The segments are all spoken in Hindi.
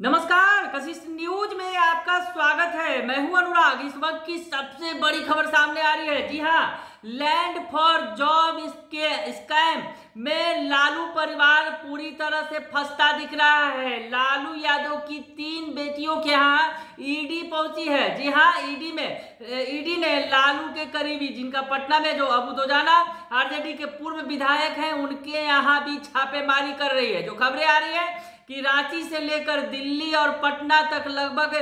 नमस्कार, कशिश न्यूज़ में आपका स्वागत है। मैं हूँ अनुराग। इस वक्त की सबसे बड़ी खबर सामने आ रही है। जी हाँ लैंड फॉर जॉब इसके स्कैम में लालू परिवार पूरी तरह से फंसता दिख रहा है। लालू यादव की तीन बेटियों के यहाँ ईडी पहुँची है। जी हाँ ईडी में ईडी ने लालू के करीबी, जिनका पटना में जो अबू दोजाना, आरजेडी के पूर्व विधायक हैं, उनके यहाँ भी छापेमारी कर रही है। जो खबरें आ रही है कि रांची से लेकर दिल्ली और पटना तक लगभग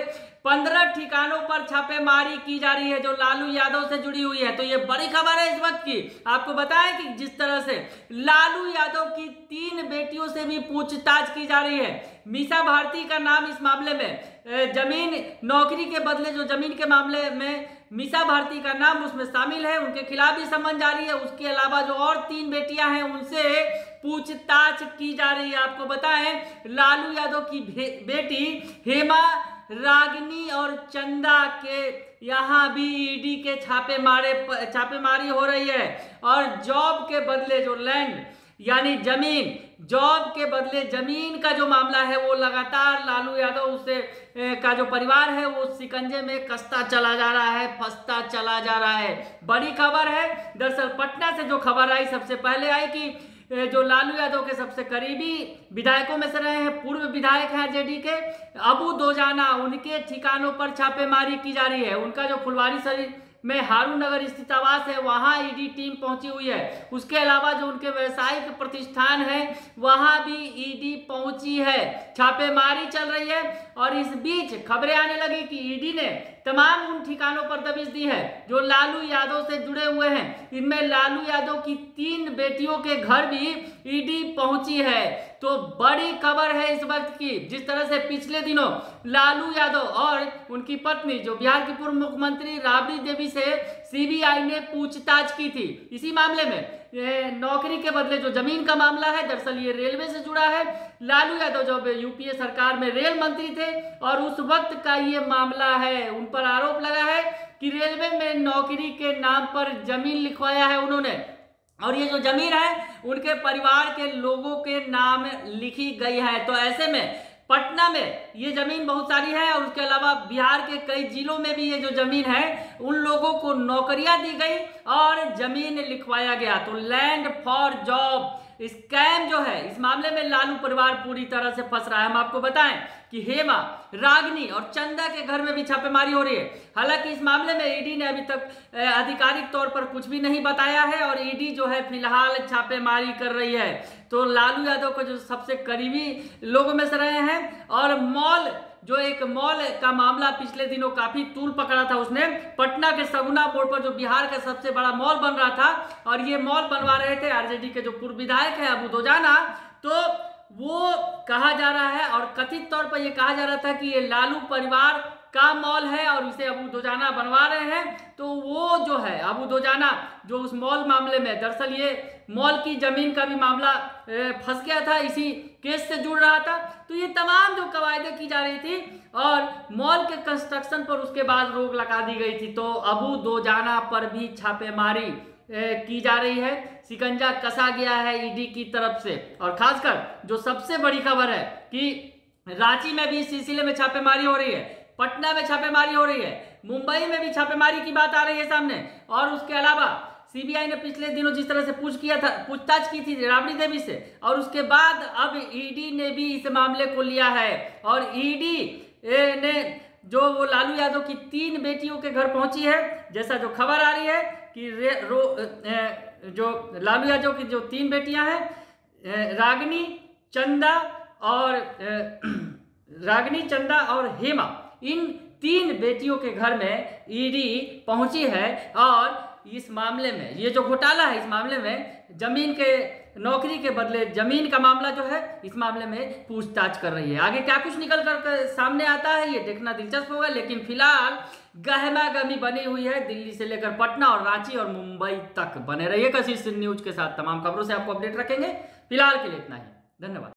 पंद्रह ठिकानों पर छापेमारी की जा रही है, जो लालू यादव से जुड़ी हुई है। तो ये बड़ी खबर है इस वक्त की। आपको बताएँ कि जिस तरह से लालू यादव की तीन बेटियों से भी पूछताछ की जा रही है। मीसा भारती का नाम इस मामले में ज़मीन नौकरी के बदले जो ज़मीन के मामले में मीसा भारती का नाम उसमें शामिल है, उनके खिलाफ भी समन जारी है। उसके अलावा जो और तीन बेटियाँ हैं, उनसे पूछताछ की जा रही है। आपको बताएँ, लालू यादव की बेटी हेमा रागिनी और चंदा के यहाँ भी ईडी के छापे मारे छापेमारी हो रही है। और जॉब के बदले जो लैंड, यानी ज़मीन, जॉब के बदले ज़मीन का जो मामला है, वो लगातार लालू यादव से का जो परिवार है, वो सिकंजे में कसता चला जा रहा है, फंसता चला जा रहा है। बड़ी खबर है। दरअसल पटना से जो खबर आई, सबसे पहले आई कि जो लालू यादव के सबसे करीबी विधायकों में से रहे हैं, पूर्व विधायक हैं जेडी के। अबू दोजाना, उनके ठिकानों पर छापेमारी की जा रही है। उनका जो फुलवारी शरीर में हारून नगर स्थित आवास है, वहाँ ईडी टीम पहुँची हुई है। उसके अलावा जो उनके व्यवसायिक प्रतिष्ठान है, वहाँ भी ईडी पहुँची है। छापेमारी चल रही है और इस बीच खबरें आने लगी कि ईडी ने तमाम उन ठिकानों पर दबिश दी है, जो लालू यादव से जुड़े हुए हैं। इनमें लालू यादव की तीन बेटियों के घर भी ईडी पहुँची है। तो बड़ी खबर है इस वक्त की, जिस तरह से पिछले दिनों लालू यादव और उनकी पत्नी, जो बिहार की पूर्व मुख्यमंत्री राबड़ी देवी से सीबीआई ने पूछताछ की थी, इसी मामले में नौकरी के बदले जो ज़मीन का मामला है, दरअसल ये रेलवे से जुड़ा है। लालू यादव जब यूपीए सरकार में रेल मंत्री थे, और उस वक्त का ये मामला है, उन पर आरोप लगा है कि रेलवे में नौकरी के नाम पर ज़मीन लिखवाया है उन्होंने। और ये जो ज़मीन है, उनके परिवार के लोगों के नाम लिखी गई है। तो ऐसे में पटना में ये ज़मीन बहुत सारी है और उसके अलावा बिहार के कई जिलों में भी ये जो ज़मीन है, उन लोगों को नौकरियाँ दी गई और ज़मीन लिखवाया गया। तो लैंड फॉर जॉब स्कैम जो है, इस मामले में लालू परिवार पूरी तरह से फंस रहा है। हम आपको बताएँ कि हेमा, रागनी और चंदा के घर में भी छापेमारी हो रही है। हालाँकि इस मामले में ईडी ने अभी तक आधिकारिक तौर पर कुछ भी नहीं बताया है और ईडी जो है फ़िलहाल छापेमारी कर रही है। तो लालू यादव को जो सबसे करीबी लोगों में से रहे हैं और मॉल जो एक मॉल का मामला पिछले दिनों काफ़ी तूल पकड़ा था उसने। पटना के सगुना बोर्ड पर जो बिहार का सबसे बड़ा मॉल बन रहा था, और ये मॉल बनवा रहे थे आरजेडी के जो पूर्व विधायक है अबू दोजाना तो वो कहा जा रहा है और कथित तौर पर यह कहा जा रहा था कि ये लालू परिवार का मॉल है और उसे अबू दोजाना बनवा रहे हैं तो वो जो है, अबू दोजाना जो उस मॉल मामले में, दरअसल ये मॉल की ज़मीन का भी मामला फंस गया था, इसी केस से जुड़ रहा था। तो ये तमाम जो कवायदे की जा रही थी और मॉल के कंस्ट्रक्शन पर उसके बाद रोक लगा दी गई थी तो अबू दोजाना पर भी छापेमारी की जा रही है। सिकंजा कसा गया है ईडी की तरफ़ से? और खासकर जो सबसे बड़ी खबर है कि रांची में भी इस सिलसिले में छापेमारी हो रही है पटना में छापेमारी हो रही है। मुंबई में भी छापेमारी की बात आ रही है सामने। और उसके अलावा सीबीआई ने पिछले दिनों जिस तरह से पूछ किया था पूछताछ की थी राबड़ी देवी से और उसके बाद अब ईडी ने भी इस मामले को लिया है। और ईडी ने जो वो लालू यादव की तीन बेटियों के घर पहुँची है जैसा जो खबर आ रही है कि रे, रो, ए, जो लालू यादव की जो तीन बेटियाँ हैं रागनी चंदा और ए, रागनी चंदा और हेमा। इन तीन बेटियों के घर में ईडी पहुँची है और इस मामले में, ये जो घोटाला है इस मामले में, ज़मीन के, नौकरी के बदले ज़मीन का मामला जो है, इस मामले में पूछताछ कर रही है। आगे क्या कुछ निकल कर सामने आता है, ये देखना दिलचस्प होगा, लेकिन फ़िलहाल गहमा गहमी बनी हुई है दिल्ली से लेकर पटना और रांची और मुंबई तक बने रहिए। कशिश न्यूज़ के साथ तमाम खबरों से आपको अपडेट रखेंगे। फ़िलहाल के लिए इतना ही। धन्यवाद।